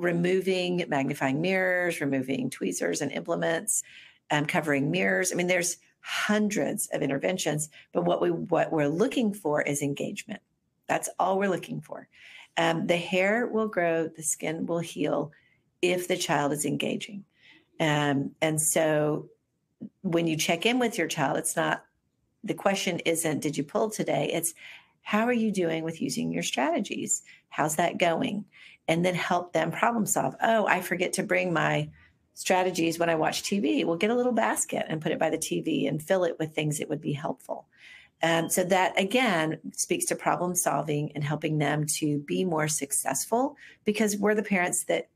removing magnifying mirrors, removing tweezers and implements, um, covering mirrors. I mean, there's hundreds of interventions, but what we what we're looking for is engagement. That's all we're looking for. Um, the hair will grow, the skin will heal if the child is engaging. Um, and so when you check in with your child, it's not the question isn't, did you pull today? It's how are you doing with using your strategies? How's that going? And then help them problem solve. Oh, I forget to bring my strategies when I watch TV. We'll get a little basket and put it by the TV and fill it with things that would be helpful. Um, so that again speaks to problem solving and helping them to be more successful because we're the parents that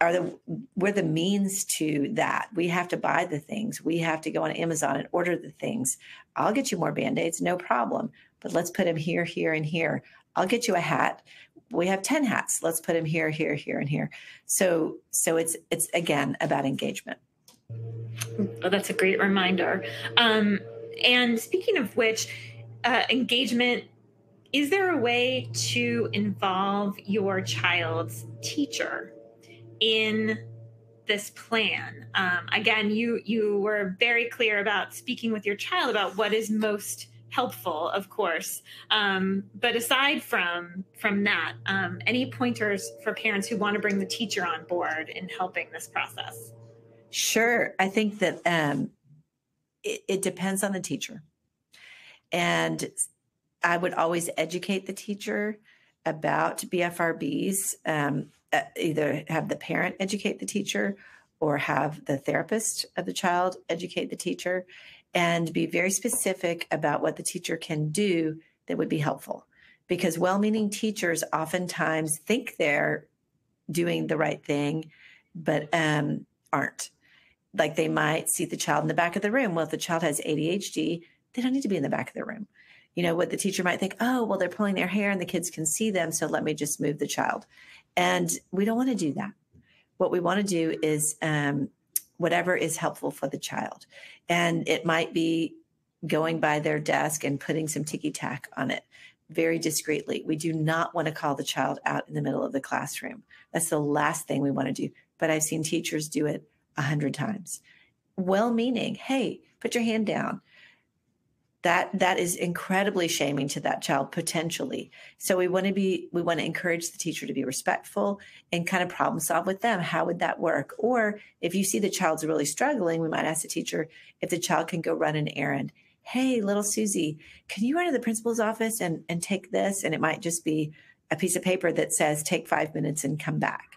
are the we're the means to that. We have to buy the things. We have to go on Amazon and order the things. I'll get you more band-aids, no problem. But let's put them here, here, and here. I'll get you a hat. We have 10 hats. Let's put them here, here, here, and here. So so it's it's again about engagement. Oh, that's a great reminder. Um, and speaking of which, uh, engagement is there a way to involve your child's teacher in this plan? Um, again you you were very clear about speaking with your child about what is most helpful of course. Um, but aside from from that um, any pointers for parents who want to bring the teacher on board in helping this process? Sure. I think that um, it, it depends on the teacher. And I would always educate the teacher about BFRBs. Um, uh, either have the parent educate the teacher or have the therapist of the child educate the teacher and be very specific about what the teacher can do that would be helpful. Because well meaning teachers oftentimes think they're doing the right thing, but um, aren't. Like they might see the child in the back of the room. Well, if the child has ADHD, they don't need to be in the back of the room. You know what the teacher might think oh well they're pulling their hair and the kids can see them so let me just move the child. And we don't want to do that. What we want to do is um, whatever is helpful for the child. And it might be going by their desk and putting some ticky tack on it very discreetly. We do not want to call the child out in the middle of the classroom. That's the last thing we want to do. But i've seen teachers do it a hundred times. Well meaning hey put your hand down. That that is incredibly shaming to that child potentially. So we want to be we want to encourage the teacher to be respectful and kind of problem solve with them. How would that work? Or if you see the child's really struggling we might ask the teacher if the child can go run an errand. Hey little susie can you run to the principal's office and and take this? And it might just be a piece of paper that says take five minutes and come back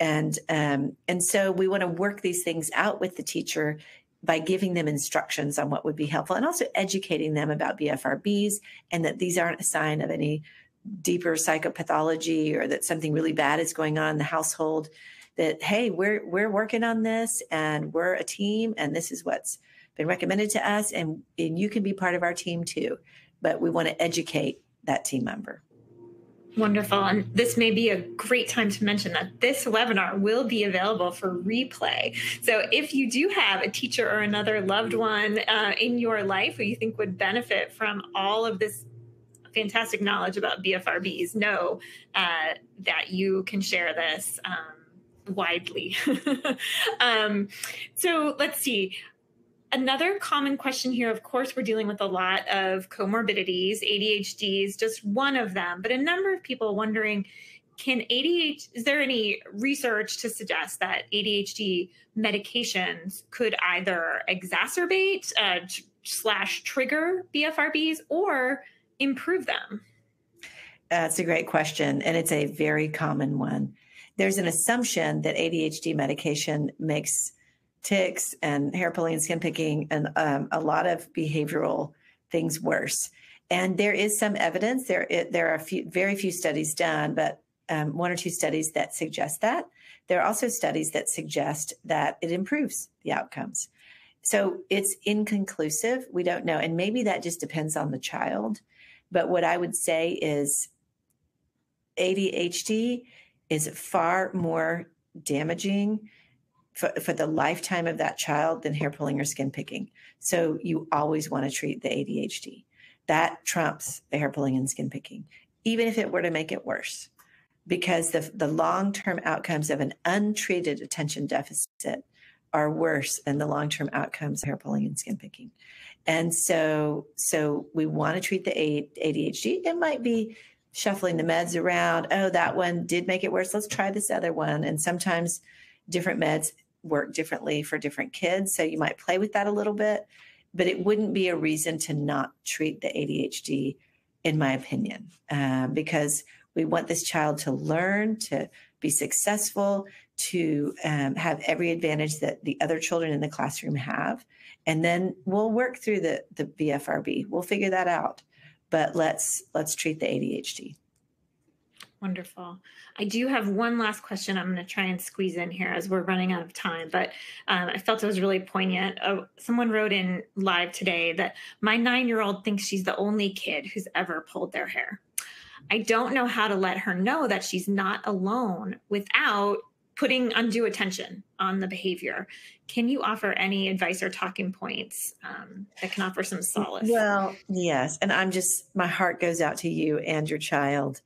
and um, and so we want to work these things out with the teacher by giving them instructions on what would be helpful and also educating them about BFRBs and that these aren't a sign of any deeper psychopathology or that something really bad is going on in the household that hey we're we're working on this and we're a team and this is what's been recommended to us and and you can be part of our team too. But we want to educate that team member Wonderful. And this may be a great time to mention that this webinar will be available for replay. So if you do have a teacher or another loved one uh, in your life who you think would benefit from all of this fantastic knowledge about BFRBs, know uh, that you can share this um, widely. [laughs] um, so let's see. Another common question here, of course, we're dealing with a lot of comorbidities. ADHD is just one of them, but a number of people wondering can ADHD, is there any research to suggest that ADHD medications could either exacerbate uh, slash trigger BFRBs or improve them? That's a great question, and it's a very common one. There's an assumption that ADHD medication makes tics and hair pulling and skin picking and um, a lot of behavioral things worse. And there is some evidence. There, it, there are few, very few studies done, but um, one or two studies that suggest that. There are also studies that suggest that it improves the outcomes. So it's inconclusive. We don't know. And maybe that just depends on the child. But what I would say is ADHD is far more damaging for, for the lifetime of that child than hair pulling or skin picking. So you always want to treat the ADHD. That trumps the hair pulling and skin picking, even if it were to make it worse, because the, the long term outcomes of an untreated attention deficit are worse than the long term outcomes of hair pulling and skin picking. And so, so we want to treat the ADHD. It might be shuffling the meds around. Oh, that one did make it worse. Let's try this other one. And sometimes different meds work differently for different kids. So you might play with that a little bit, but it wouldn't be a reason to not treat the ADHD, in my opinion, uh, because we want this child to learn, to be successful, to um, have every advantage that the other children in the classroom have. And then we'll work through the, the BFRB. We'll figure that out. But let's let's treat the ADHD. Wonderful. I do have one last question I'm going to try and squeeze in here as we're running out of time, but um, I felt it was really poignant. Uh, someone wrote in live today that my nine year old thinks she's the only kid who's ever pulled their hair. I don't know how to let her know that she's not alone without putting undue attention on the behavior. Can you offer any advice or talking points um, that can offer some solace? Well, yes. And I'm just, my heart goes out to you and your child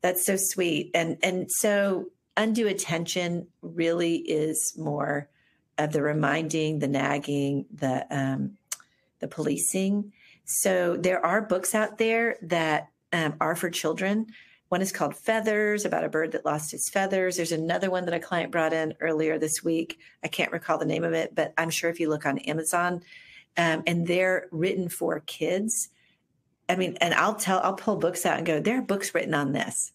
that's so sweet. And and so undue attention really is more of the reminding, the nagging, the um, the policing. So there are books out there that um, are for children. One is called Feathers, about a bird that lost his feathers. There's another one that a client brought in earlier this week. I can't recall the name of it, but I'm sure if you look on Amazon, um, and they're written for kids I mean, and I'll tell, I'll pull books out and go, there are books written on this.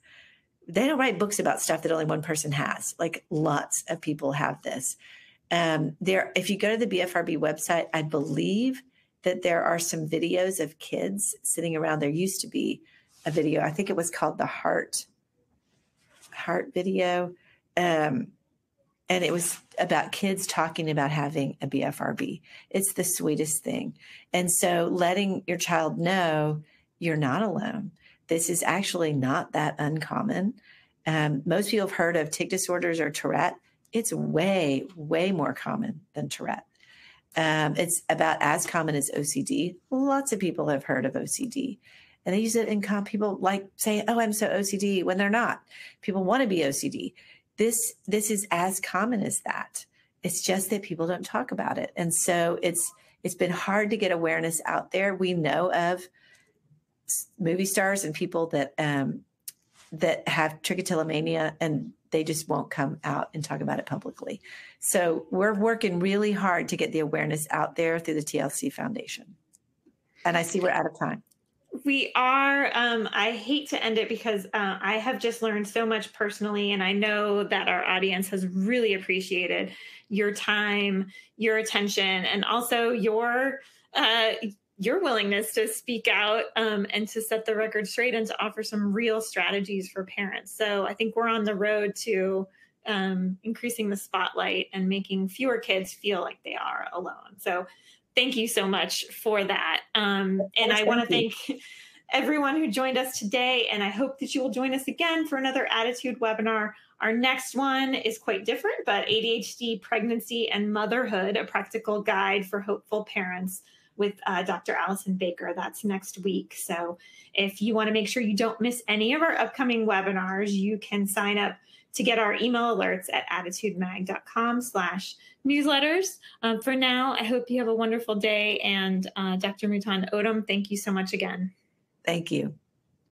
They don't write books about stuff that only one person has. Like lots of people have this. Um, there, if you go to the BFRB website, I believe that there are some videos of kids sitting around. There used to be a video. I think it was called the Heart Heart video. Um, and it was about kids talking about having a BFRB. It's the sweetest thing. And so letting your child know you're not alone. This is actually not that uncommon. Um, most people have heard of tic disorders or Tourette. It's way, way more common than Tourette. Um, it's about as common as OCD. Lots of people have heard of OCD. And they use it in com people like say, oh, I'm so OCD when they're not. People want to be OCD this this is as common as that. It's just that people don't talk about it. And so it's it's been hard to get awareness out there. We know of movie stars and people that um that have trichotillomania and they just won't come out and talk about it publicly. So we're working really hard to get the awareness out there through the tlc foundation. And i see we're out of time we are. Um, I hate to end it because uh, I have just learned so much personally, and I know that our audience has really appreciated your time, your attention, and also your uh, your willingness to speak out um, and to set the record straight and to offer some real strategies for parents. So I think we're on the road to um, increasing the spotlight and making fewer kids feel like they are alone. So thank you so much for that. Um, and I want to thank [laughs] everyone who joined us today. And I hope that you will join us again for another ADDitude webinar. Our next one is quite different, but ADHD, pregnancy, and motherhood, a practical guide for hopeful parents with uh, Dr. Allison Baker. That's next week. So if you want to make sure you don't miss any of our upcoming webinars, you can sign up to get our email alerts at additudemag.com slash newsletters. Um, for now, I hope you have a wonderful day. And uh, Dr. Mouton Odum, thank you so much again. Thank you.